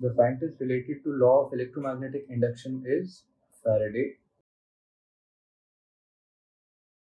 The scientist related to law of electromagnetic induction is Faraday.